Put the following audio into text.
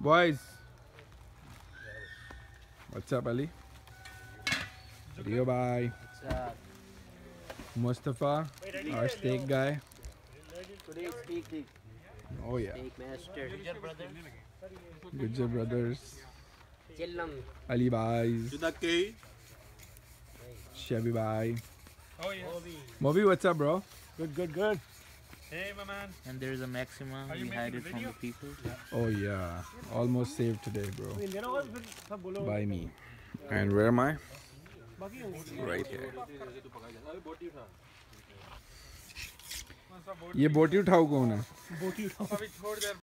Boys. What's up, Ali? Rio bye. Mustafa, our steak guy. Today is steak day. Oh yeah. Steak master. Gujjar brothers. Chillam. Ali boys. Judaki. Chevy bye. Oh yeah. Moby, what's up, bro? Good, good, good. Hey, my man. And there is a maxima. Are you We making hide a it from video? the people. Oh yeah. Almost saved today, bro. Indian होगा फिर सब बोलो By me. And where am I? बाकी होंगे Right here. ये बोटी उठाओ कौन है